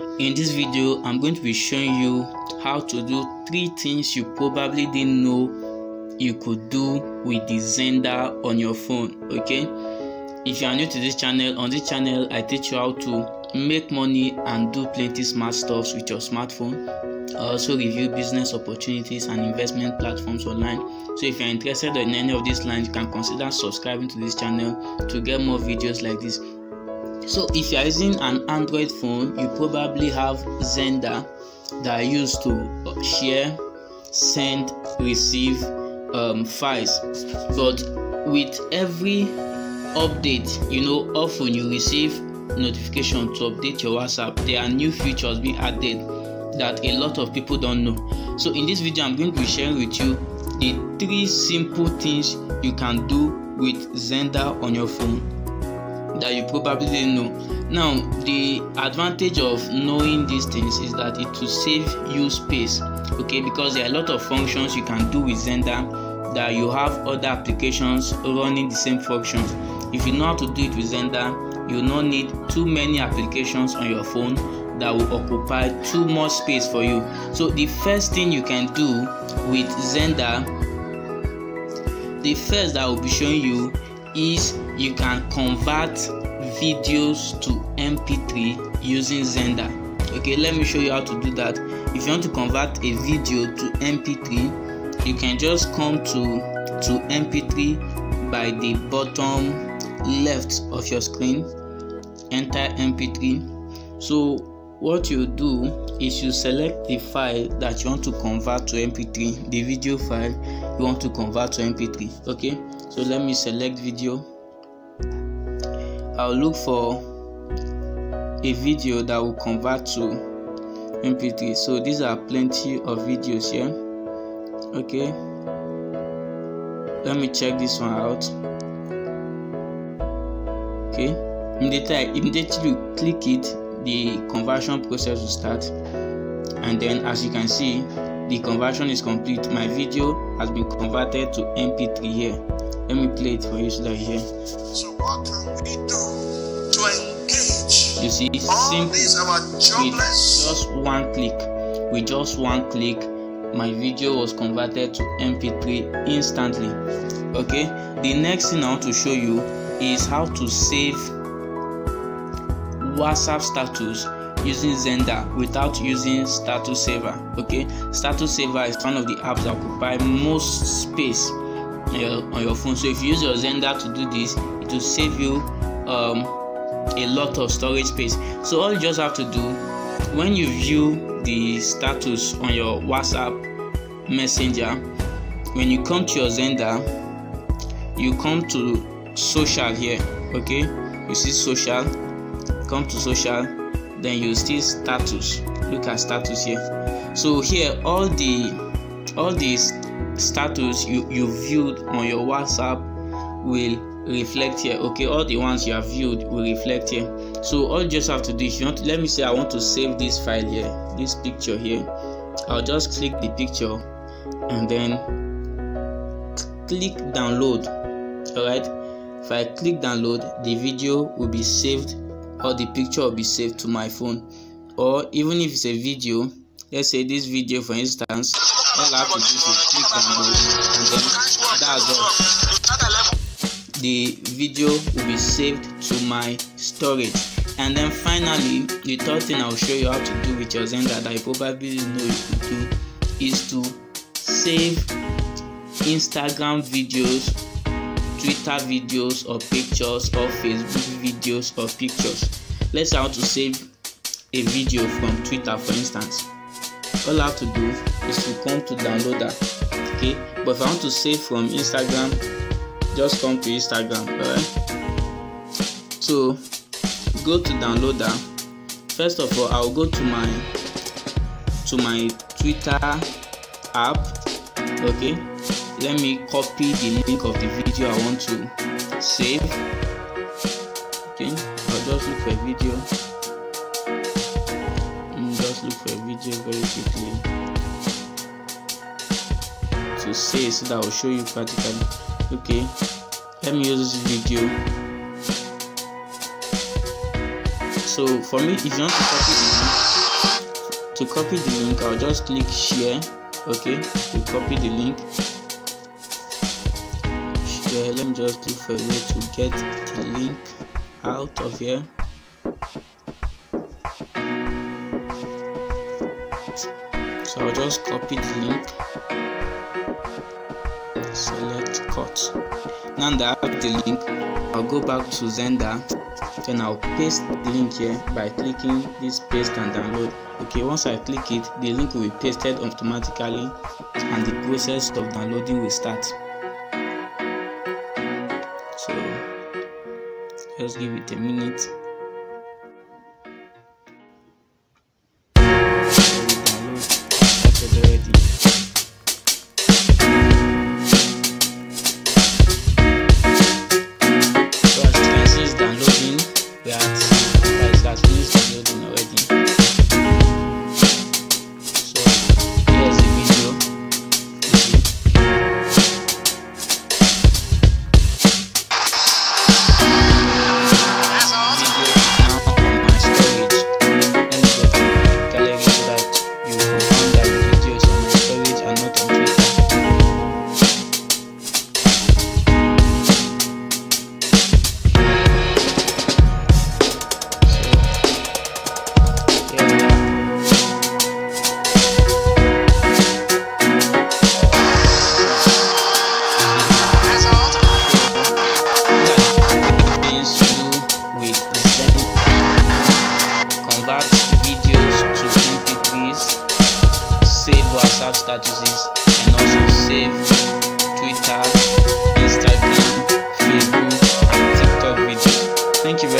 in this video i'm going to be showing you how to do three things you probably didn't know you could do with the Xender on your phone okay if you are new to this channel on this channel i teach you how to make money and do plenty smart stuff with your smartphone I also review business opportunities and investment platforms online. So if you're interested in any of these lines, you can consider subscribing to this channel to get more videos like this. So if you're using an Android phone, you probably have Xender that are used to share, send, receive um, files. But with every update, you know, often you receive notification to update your WhatsApp. There are new features being added that a lot of people don't know. So in this video, I'm going to be sharing with you the three simple things you can do with Xender on your phone that you probably didn't know. Now, the advantage of knowing these things is that it will save you space, okay? Because there are a lot of functions you can do with Xender that you have other applications running the same functions. If you know how to do it with Xender, you will not need too many applications on your phone that will occupy too much space for you so the first thing you can do with Xender the first that I will be showing you is you can convert videos to mp3 using Xender okay let me show you how to do that. If you want to convert a video to mp3 you can just come to to mp3 by the bottom left of your screen. Enter mp3 so what you do is you select the file that you want to convert to mp3 the video file you want to convert to mp3 okay so let me select video. I'll look for a video that will convert to mp3 so these are plenty of videos here. Okay. Let me check this one out. Okay. Immediately immediately you click it the conversion process will start. And then as you can see the conversion is complete. My video has been converted to mp3 here let me play it for you so that you hear. So what can we do to engage? You see all simple these our with jobless. just one click. With just one click my video was converted to mp3 instantly. Okay? The next thing i want to show you is how to save WhatsApp status using Xender without using status saver. Okay, status saver is one of the apps that occupy most space your, on your phone. So if you use your Xender to do this, it will save you um, a lot of storage space. So all you just have to do when you view the status on your WhatsApp messenger, when you come to your Xender, you come to social here. Okay, you see social come to social then you see status look at status here so here all the all these status you you viewed on your whatsapp will reflect here. Okay all the ones you have viewed will reflect here. So all you just have to do you want to let me say i want to save this file here this picture here. I'll just click the picture and then click download. All right if i click download the video will be saved or the picture will be saved to my phone. Or even if it's a video let's say this video for instance all i have to do is click download and then that's all the video will be saved to my storage and then finally the third thing i'll show you how to do with your xender that you probably know you could do is to save instagram videos Twitter videos or pictures or Facebook videos or pictures. Let's say want to save a video from Twitter for instance. All I have to do is to come to downloader. Okay, but if I want to save from Instagram, just come to Instagram. Alright. So go to downloader. First of all, I'll go to my to my Twitter app. Okay, let me copy the link of the video I want to save. Okay, I'll just look for a video. Just look for a video very quickly to say so that I'll show you practically. Okay, let me use this video. So for me, if you want to copy the link, to copy the link i'll just click share okay to copy the link share let me just look for a way to get the link out of here so i'll just copy the link. Select cut. Now that i have the link i'll go back to xender then i'll paste the link here by clicking this paste and download. Okay once i click it the link will be pasted automatically and the process of downloading will start. So let's give it a minute statuses and also save twitter instagram facebook and tiktok videos thank you very